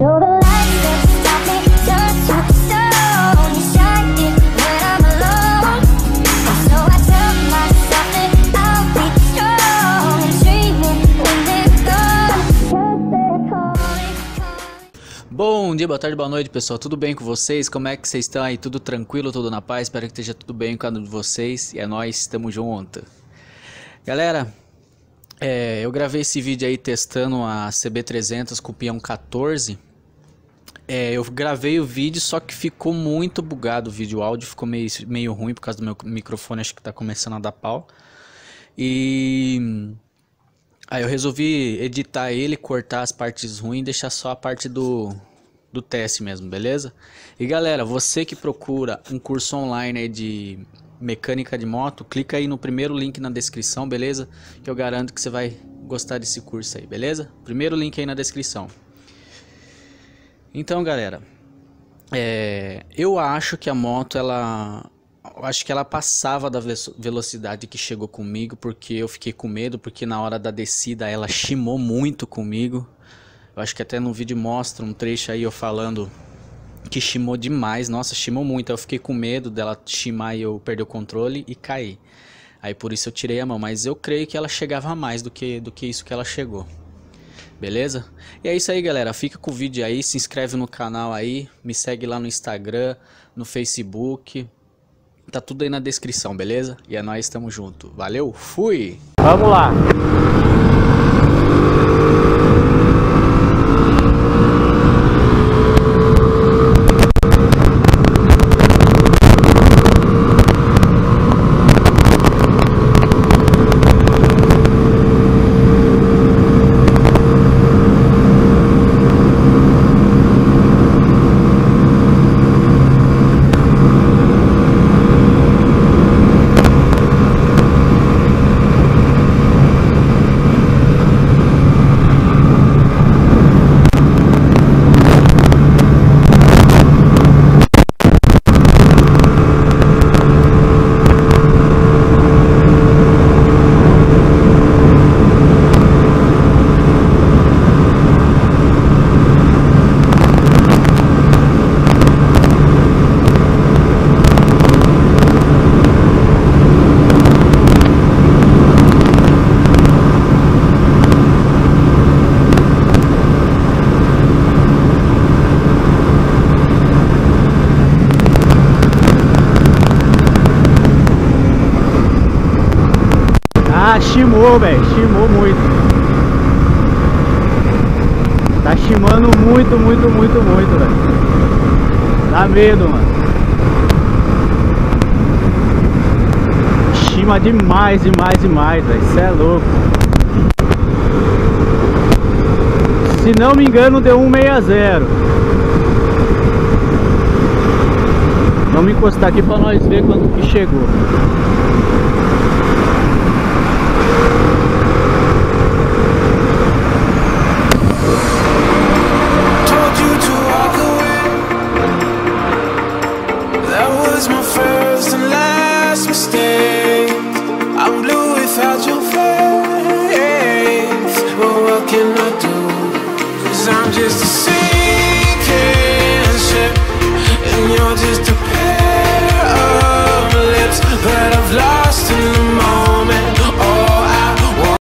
Bom dia, boa tarde, boa noite, pessoal. Tudo bem com vocês? Como é que vocês estão aí? Tudo tranquilo, tudo na paz? Espero que esteja tudo bem com cada um de vocês. E é nóis, estamos junto. Galera, é, eu gravei esse vídeo aí testando a CB300 com o Pião 14. É, eu gravei o vídeo, só que ficou muito bugado o vídeo. O áudio ficou meio, meio ruim por causa do meu microfone, acho que tá começando a dar pau. E Aí eu resolvi editar ele, cortar as partes ruins e deixar só a parte do, do teste mesmo, beleza? E galera, você que procura um curso online de mecânica de moto, clica aí no primeiro link na descrição, beleza? Que eu garanto que você vai gostar desse curso aí, beleza? Primeiro link aí na descrição. Então, galera, é, eu acho que a moto ela acho que ela passava da ve- velocidade que chegou comigo, porque eu fiquei com medo, porque na hora da descida ela chimou muito comigo. Eu acho que até no vídeo mostra um trecho aí eu falando que chimou demais. Nossa, chimou muito. Eu fiquei com medo dela chimar e eu perder o controle e cair. Aí por isso eu tirei a mão, mas eu creio que ela chegava a mais do que, do que isso que ela chegou. Beleza? E é isso aí, galera. Fica com o vídeo aí, se inscreve no canal aí, me segue lá no Instagram, no Facebook. Tá tudo aí na descrição, beleza? E é nóis, tamo junto. Valeu, fui! Vamos lá. Chimou, velho. Chimou muito. Tá chimando muito, muito, muito, muito, velho. Dá medo, mano. Chima demais, demais, demais, velho. Isso é louco. Se não me engano, deu 160. Vamos encostar aqui pra nós ver quanto que chegou. That was my first and last mistake. I'm blue without your face. But what can I do? i I'm just a sinking ship, and you're just a